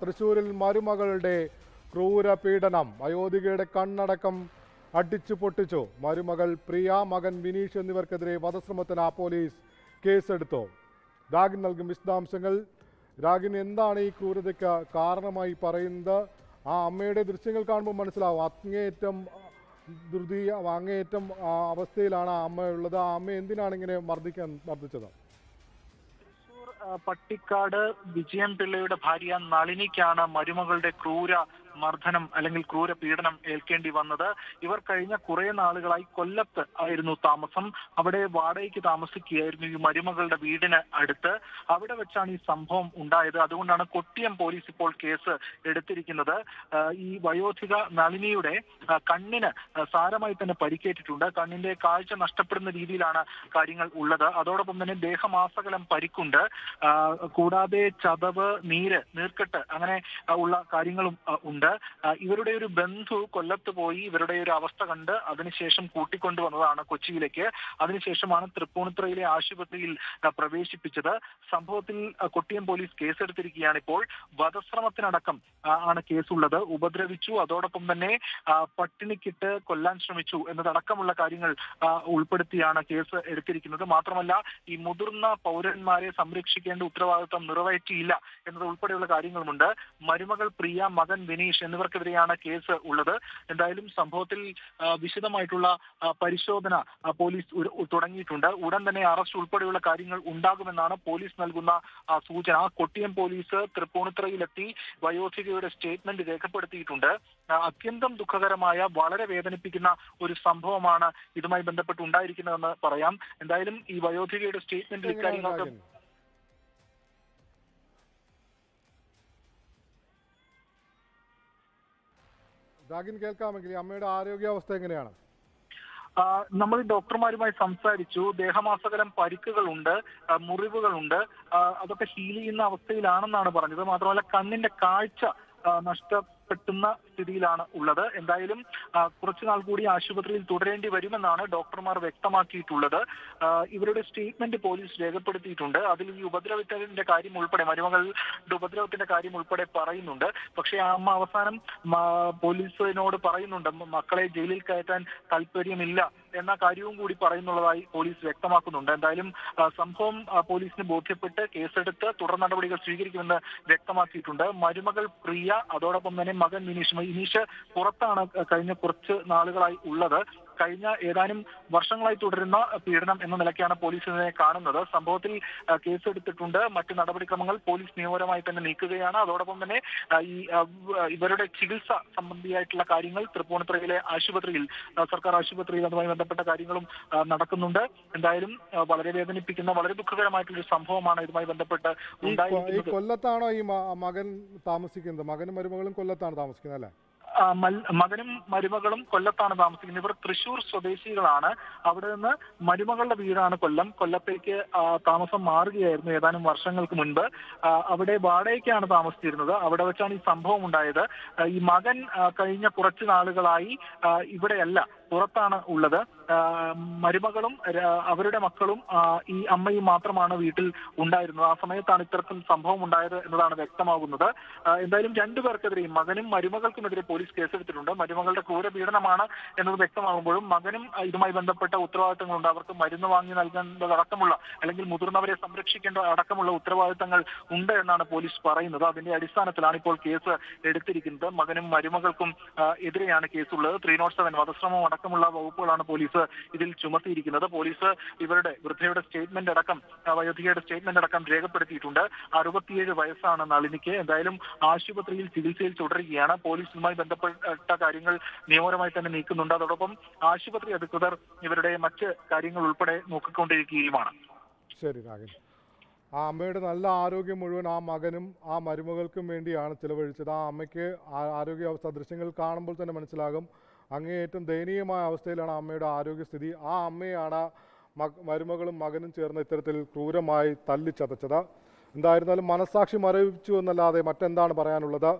തൃശൂരിൽ മരുമകളുടെ ക്രൂര പീഡനം അയോധ്യയുടെ കണ്ണടക്കം അടിച്ചു പൊട്ടിച്ചു. മരുമകൾ പ്രിയ മകൻ വിനീഷ് എന്നിവർക്കെതിരെ വധശ്രമത്തിന് ആ പോലീസ് കേസെടുത്തു. രാഗിൻ നൽകും വിശദാംശങ്ങൾ. രാഗിൻ എന്താണ് ഈ ക്രൂരതയ്ക്ക് കാരണമായി പറയുന്നത്? ആ അമ്മയുടെ ദൃശ്യങ്ങൾ കാണുമ്പോൾ മനസ്സിലാവും. അങ്ങേയറ്റം ധൃതി അങ്ങേയറ്റം അവസ്ഥയിലാണ് ആ അമ്മയുള്ളത് ആ അമ്മ എന്തിനാണ് ഇങ്ങനെ മർദ്ദിക്കാൻ മർദ്ദിച്ചത്? പട്ടിക്കാട് വിജയൻ പിള്ളയുടെ ഭാര്യ നളിനിക്കാണ് മരുമകളുടെ ക്രൂര മർദ്ദനം അല്ലെങ്കിൽ ക്രൂര പീഡനം ഏൽക്കേണ്ടി വന്നത്. ഇവർ കഴിഞ്ഞ കുറെ നാളുകളായി കൊല്ലത്ത് ആയിരുന്നു താമസം. അവിടെ വാടകയ്ക്ക് താമസിക്കുകയായിരുന്നു ഈ മരുമകളുടെ വീടിന് അടുത്ത്. അവിടെ വെച്ചാണ് ഈ സംഭവം ഉണ്ടായത്. അതുകൊണ്ടാണ് കൊട്ടിയം പോലീസ് ഇപ്പോൾ കേസ് എടുത്തിരിക്കുന്നത്. ഈ വയോധിക നളിനിയുടെ കണ്ണിന് സാരമായി തന്നെ പരിക്കേറ്റിട്ടുണ്ട്. കണ്ണിന്റെ കാഴ്ച നഷ്ടപ്പെടുന്ന രീതിയിലാണ് കാര്യങ്ങൾ ഉള്ളത്. അതോടൊപ്പം തന്നെ ദേഹമാസകലം പരിക്കുണ്ട്. കൂടാതെ ചതവ് നീര് നീർക്കെട്ട് അങ്ങനെ ഉള്ള കാര്യങ്ങളും ആ, ഉണ്ട് ഇവരുടെ ഒരു ബന്ധു കൊല്ലത്ത് പോയി ഇവരുടെ ഒരു അവസ്ഥ കണ്ട് അതിനുശേഷം കൂട്ടിക്കൊണ്ടുവന്നതാണ് കൊച്ചിയിലേക്ക്. അതിനുശേഷമാണ് തൃപ്പൂണിത്തുറയിലെ ആശുപത്രിയിൽ പ്രവേശിപ്പിച്ചത്. സംഭവത്തിൽ കൊട്ടിയം പോലീസ് കേസെടുത്തിരിക്കുകയാണ് ഇപ്പോൾ വധശ്രമത്തിനടക്കം ആണ് കേസുള്ളത്. ഉപദ്രവിച്ചു. അതോടൊപ്പം തന്നെ പട്ടിണിക്കിട്ട് കൊല്ലാൻ ശ്രമിച്ചു എന്നതടക്കമുള്ള കാര്യങ്ങൾ ഉൾപ്പെടുത്തിയാണ് കേസ് എടുത്തിരിക്കുന്നത്. മാത്രമല്ല ഈ മുതിർന്ന പൗരന്മാരെ സംരക്ഷിക്കേണ്ട ഉത്തരവാദിത്വം നിറവേറ്റിയില്ല എന്നത് ഉൾപ്പെടെയുള്ള കാര്യങ്ങളുമുണ്ട്. മരുമകൾ പ്രിയ മകൻ വിനീഷ് എന്നിവർക്കെതിരെയാണ് കേസ് ഉള്ളത്. എന്തായാലും സംഭവത്തിൽ വിശദമായിട്ടുള്ള പരിശോധന പോലീസ് തുടങ്ങിയിട്ടുണ്ട്. ഉടൻ തന്നെ അറസ്റ്റ് ഉൾപ്പെടെയുള്ള കാര്യങ്ങൾ ഉണ്ടാകുമെന്നാണ് പോലീസ് നൽകുന്ന സൂചന. കൊട്ടിയം പോലീസ് തൃപ്പൂണിത്തുറയിലെത്തി വയോധികയുടെ സ്റ്റേറ്റ്മെന്റ് രേഖപ്പെടുത്തിയിട്ടുണ്ട്. അത്യന്തം ദുഃഖകരമായ വളരെ വേദനിപ്പിക്കുന്ന ഒരു സംഭവമാണ് ഇതുമായി ബന്ധപ്പെട്ട് ഉണ്ടായിരിക്കുന്നതെന്ന് പറയാം. എന്തായാലും ഈ വയോധികയുടെ സ്റ്റേറ്റ്മെന്റ് ഇക്കാര്യങ്ങൾക്ക് രാഗിൻ കേൾക്കാമെങ്കിൽ അമ്മയുടെ ആരോഗ്യാവസ്ഥ എങ്ങനെയാണ്? നമ്മൾ ഡോക്ടർമാരുമായി സംസാരിച്ചു. ദേഹമാസകലം പരിക്കുകളുണ്ട് മുറിവുകളുണ്ട്. അതൊക്കെ ഹീൽ ചെയ്യുന്ന അവസ്ഥയിലാണെന്നാണ് പറഞ്ഞത്. മാത്രമല്ല കണ്ണിന്റെ കാഴ്ച ആ, നഷ്ടപ്പെട്ടുന്ന സ്ഥിതിയിലാണ് ഉള്ളത്. എന്തായാലും കുറച്ചുനാൾ കുറച്ചു നാൾ കൂടി ആശുപത്രിയിൽ തുടരേണ്ടി വരുമെന്നാണ് ഡോക്ടർമാർ വ്യക്തമാക്കിയിട്ടുള്ളത്. ഇവരുടെ സ്റ്റേറ്റ്മെന്റ് പോലീസ് രേഖപ്പെടുത്തിയിട്ടുണ്ട്. അതിൽ ഈ ഉപദ്രവത്തിന്റെ കാര്യം ഉൾപ്പെടെ മരുമകളുടെ ഉപദ്രവത്തിന്റെ കാര്യം ഉൾപ്പെടെ പറയുന്നുണ്ട്. പക്ഷേ ആ അമ്മ അവസാനം പോലീസിനോട് പറയുന്നുണ്ട് "മ- മക്കളെ ജയിലിൽ കയറ്റാൻ താല്പര്യമില്ല. എന്ന കാര്യവും കൂടി പറയുന്നുള്ളതായി പോലീസ് വ്യക്തമാക്കുന്നുണ്ട്. എന്തായാലും സംഭവം പോലീസിന് ബോധ്യപ്പെട്ട് കേസെടുത്ത് തുടർ നടപടികൾ സ്വീകരിക്കുമെന്ന് വ്യക്തമാക്കിയിട്ടുണ്ട്. മരുമകൾ പ്രിയ അതോടൊപ്പം തന്നെ മകൻ വിനീഷ് വിനീഷ് പുറത്താണ് കഴിഞ്ഞ കുറച്ച് നാളുകളായി ഉള്ളത്. കഴിഞ്ഞ ഏതാനും വർഷങ്ങളായി തുടരുന്ന പീഡനം എന്ന നിലയ്ക്കാണ് പോലീസ് ഇതിനെ കാണുന്നത്. സംഭവത്തിൽ കേസെടുത്തിട്ടുണ്ട്. മറ്റു നടപടിക്രമങ്ങൾ പോലീസ് നിയമപരമായി തന്നെ നീക്കുകയാണ്. അതോടൊപ്പം തന്നെ ഈ ഇവരുടെ ചികിത്സ സംബന്ധിയായിട്ടുള്ള കാര്യങ്ങൾ തൃപ്പൂണിത്തുറയിലെ ആശുപത്രിയിൽ സർക്കാർ ആശുപത്രിയിൽ അതുമായി ബന്ധപ്പെട്ട കാര്യങ്ങളും നടക്കുന്നുണ്ട്. എന്തായാലും വളരെ വേദനിപ്പിക്കുന്ന വളരെ ദുഃഖകരമായിട്ടുള്ള ഒരു സംഭവമാണ് ഇതുമായി ബന്ധപ്പെട്ട് ഉണ്ടായിരിക്കുന്നത്. കൊല്ലത്താണോ ഈ മകൻ താമസിക്കുന്നത്? മകനും മരുമകളും കൊല്ലത്താണ് താമസിക്കുന്നത് അല്ലേ? മകനും മരുമകളും കൊല്ലത്താണ് താമസിക്കുന്നത്. ഇവർ തൃശൂർ സ്വദേശികളാണ്. അവിടെ നിന്ന് മരുമകളുടെ വീടാണ് കൊല്ലം. കൊല്ലത്തേക്ക് താമസം മാറുകയായിരുന്നു ഏതാനും വർഷങ്ങൾക്ക് മുൻപ്. അവിടെ വാടകയ്ക്കാണ് താമസിച്ചിരുന്നത്. അവിടെ വെച്ചാണ് ഈ സംഭവം ഉണ്ടായത്. ഈ മകൻ കഴിഞ്ഞ കുറച്ച് നാളുകളായി ഇവിടെയല്ല പുറത്താണ് ഉള്ളത്. മരുമകളും അവരുടെ മക്കളും ഈ അമ്മയും മാത്രമാണ് വീട്ടിൽ ഉണ്ടായിരുന്നത്. ആ സമയത്താണ് ഇത്തരത്തിൽ സംഭവം ഉണ്ടായത് എന്നതാണ് വ്യക്തമാകുന്നത്. എന്തായാലും രണ്ടുപേർക്കെതിരെയും മകനും മരുമകൾക്കുമെതിരെ പോലീസ് കേസെടുത്തിട്ടുണ്ട്. മരുമകളുടെ ക്രൂരപീഡനമാണ് എന്നത് വ്യക്തമാകുമ്പോഴും മകനും ഇതുമായി ബന്ധപ്പെട്ട ഉത്തരവാദിത്തങ്ങളുണ്ട്. അവർക്ക് മരുന്ന് വാങ്ങി നൽകേണ്ടതടക്കമുള്ള അല്ലെങ്കിൽ മുതിർന്നവരെ സംരക്ഷിക്കേണ്ട അടക്കമുള്ള ഉത്തരവാദിത്തങ്ങൾ ഉണ്ട് എന്നാണ് പോലീസ് പറയുന്നത്. അതിന്റെ അടിസ്ഥാനത്തിലാണ് ഇപ്പോൾ കേസ് എടുത്തിരിക്കുന്നത്. മകനും മരുമകൾക്കും എതിരെയാണ് കേസുള്ളത്. ത്രീ നോട്ട് സെവൻ വധശ്രമം അടക്കമുള്ള വകുപ്പുകളാണ് പോലീസ് ഇതിൽ ചുമത്തിയിരിക്കുന്നത്. പോലീസ് ഇവരുടെ വൃദ്ധയുടെ സ്റ്റേറ്റ്മെന്റ് അടക്കം വയോധികയുടെ സ്റ്റേറ്റ്മെന്റ് അടക്കം രേഖപ്പെടുത്തിയിട്ടുണ്ട്. അറുപത്തിയേഴ് വയസ്സാണ് നളിനിക്ക്. എന്തായാലും ആശുപത്രിയിൽ ചികിത്സയിൽ തുടരുകയാണ്. പോലീസുമായി ബന്ധപ്പെട്ട കാര്യങ്ങൾ നിയമപരമായി തന്നെ നീക്കുന്നുണ്ട്. അതോടൊപ്പം ആശുപത്രി അധികൃതർ ഇവരുടെ മറ്റ് കാര്യങ്ങൾ ഉൾപ്പെടെ നോക്കിക്കൊണ്ടിരിക്കുകയുമാണ്. ശരി ആ അമ്മയുടെ നല്ല ആരോഗ്യം മുഴുവൻ ആ മകനും ആ മരുമകൾക്കും വേണ്ടിയാണ് ചിലവഴിച്ചത്. ആ അമ്മയ്ക്ക് ആരോഗ്യ ആരോഗ്യാവസ്ഥ ദൃശ്യങ്ങൾ കാണുമ്പോൾ തന്നെ മനസ്സിലാകും. അങ്ങേയറ്റം ദയനീയമായ അവസ്ഥയിലാണ് അമ്മയുടെ ആരോഗ്യസ്ഥിതി. ആ അമ്മയാണ് മക മരുമകളും മകനും ചേർന്ന് ഇത്തരത്തിൽ ക്രൂരമായി തല്ലിച്ചതച്ചത്. എന്തായിരുന്നാലും മനസ്സാക്ഷി മരവിച്ചു എന്നല്ലാതെ മറ്റെന്താണ് പറയാനുള്ളത്?